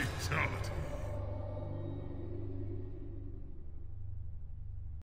Fatality.